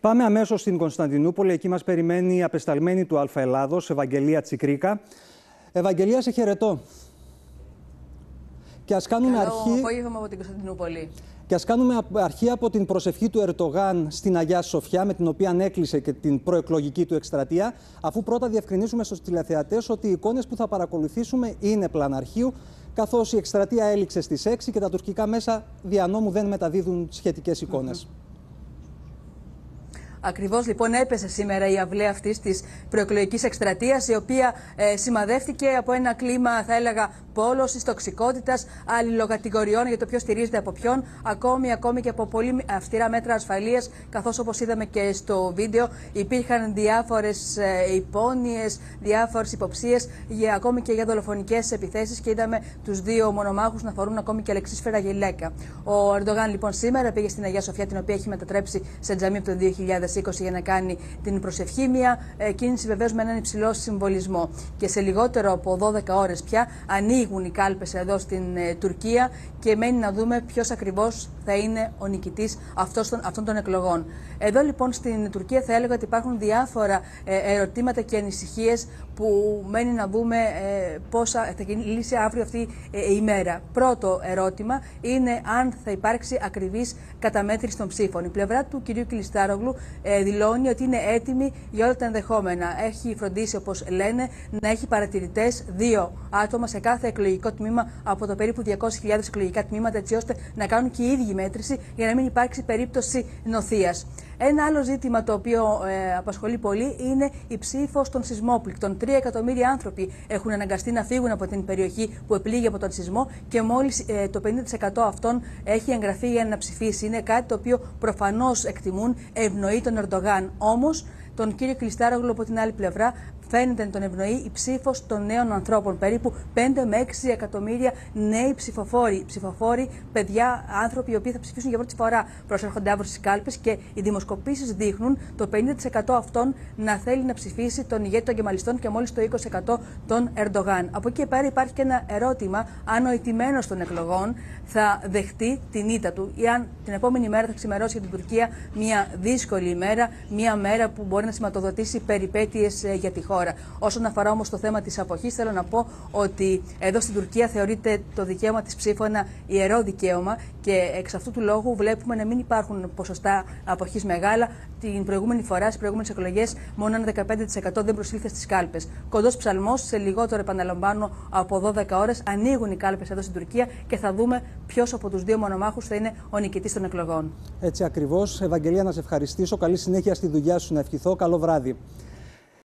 Πάμε αμέσως στην Κωνσταντινούπολη. Εκεί μας περιμένει η απεσταλμένη του Αλφα Ελλάδος, Ευαγγελία Τσικρίκα. Ευαγγελία, σε χαιρετώ. Και ας κάνουμε Καλό αρχή. απόγευμα από την Κωνσταντινούπολη. Και ας κάνουμε αρχή από την προσευχή του Ερτογάν στην Αγία Σοφιά, με την οποία ανέκλεισε και την προεκλογική του εκστρατεία, αφού πρώτα διευκρινίσουμε στους τηλεθεατές ότι οι εικόνες που θα παρακολουθήσουμε είναι πλαναρχείου, καθώς η εκστρατεία έληξε στις 6 και τα τουρκικά μέσα δια νόμου δεν μεταδίδουν σχετικές εικόνες. Ακριβώς λοιπόν έπεσε σήμερα η αυλαία αυτή τη προεκλογικής εκστρατείας, η οποία ε, σημαδεύτηκε από ένα κλίμα, θα έλεγα, πόλωσης, τοξικότητας, αλληλοκατηγοριών για το ποιος στηρίζεται από ποιον, ακόμη, ακόμη και από πολύ αυστηρά μέτρα ασφαλείας, καθώς όπως είδαμε και στο βίντεο, υπήρχαν διάφορες ε, υπόνοιες, διάφορες υποψίες, ακόμη και για δολοφονικές επιθέσεις και είδαμε τους δύο μονομάχους να φορούν ακόμη και αλεξίσφαιρα γυλαίκα. Ο Ερντογάν λοιπόν σήμερα πήγε στην Αγία Σοφιά, την οποία έχει μετατρέψει σε τζαμί από το 2020 για να κάνει την προσευχή. Μια ε, κίνηση βεβαίως με έναν υψηλό συμβολισμό. Και σε λιγότερο από 12 ώρες πια ανοίγουν οι κάλπες εδώ στην ε, Τουρκία και μένει να δούμε ποιος ακριβώς θα είναι ο νικητής αυτών των εκλογών. Εδώ λοιπόν στην Τουρκία θα έλεγα ότι υπάρχουν διάφορα ε, ερωτήματα και ανησυχίες που μένει να δούμε πόσα θα λύσει αύριο αυτή η μέρα. Πρώτο ερώτημα είναι αν θα υπάρξει ακριβής καταμέτρηση των ψήφων. Η πλευρά του κυρίου Κιλιστάρογλου δηλώνει ότι είναι έτοιμη για όλα τα ενδεχόμενα. Έχει φροντίσει, όπως λένε, να έχει παρατηρητές δύο άτομα σε κάθε εκλογικό τμήμα από το περίπου 200.000 εκλογικά τμήματα, έτσι ώστε να κάνουν και οι ίδιοι μέτρηση για να μην υπάρξει περίπτωση νοθείας. Ένα άλλο ζήτημα το οποίο ε, απασχολεί πολύ είναι η ψήφος των σεισμόπληκτων. Τρία εκατομμύρια άνθρωποι έχουν αναγκαστεί να φύγουν από την περιοχή που επλήγει από τον σεισμό και μόλις ε, το 50% αυτών έχει εγγραφεί για να ψηφίσει. Είναι κάτι το οποίο προφανώς εκτιμούν, ευνοεί τον Ερντογάν. Όμως, τον κύριο Κλιστάρογλου από την άλλη πλευρά φαίνεται να τον ευνοεί η ψήφος των νέων ανθρώπων. Περίπου 5 με 6 εκατομμύρια νέοι ψηφοφόροι. Ψηφοφόροι, παιδιά, άνθρωποι οι οποίοι θα ψηφίσουν για πρώτη φορά προσέρχονται αύριο στις κάλπες και οι δημοσκοπήσεις δείχνουν το 50% αυτών να θέλει να ψηφίσει τον ηγέτη των Κεμαλιστών και μόλις το 20% τον Ερντογάν. Από εκεί και πέρα υπάρχει και ένα ερώτημα αν ο ηττημένο των εκλογών θα δεχτεί την ήττα του ή αν την επόμενη μέρα θα ξημερώσει για την Τουρκία μια δύσκολη ημέρα, μια μέρα που μπορεί να σηματοδοτήσει περιπέτειες ε, για τη χώρα χώρα. Όσον αφορά όμως το θέμα της αποχής, θέλω να πω ότι εδώ στην Τουρκία θεωρείται το δικαίωμα της ψήφου ένα ιερό δικαίωμα και εξ αυτού του λόγου βλέπουμε να μην υπάρχουν ποσοστά αποχής μεγάλα. Την προηγούμενη φορά, στις προηγούμενες εκλογές, μόνο ένα 15% δεν προσήλθε στις κάλπες. Κοντός ψαλμός, σε λιγότερο επαναλαμβάνω από 12 ώρες, ανοίγουν οι κάλπες εδώ στην Τουρκία και θα δούμε ποιος από τους δύο μονομάχους θα είναι ο νικητής των εκλογών. Έτσι ακριβώς. Ευαγγελία, να σε ευχαριστήσω. Καλή συνέχεια στη δουλειά σου, να ευχηθώ. Καλό βράδυ.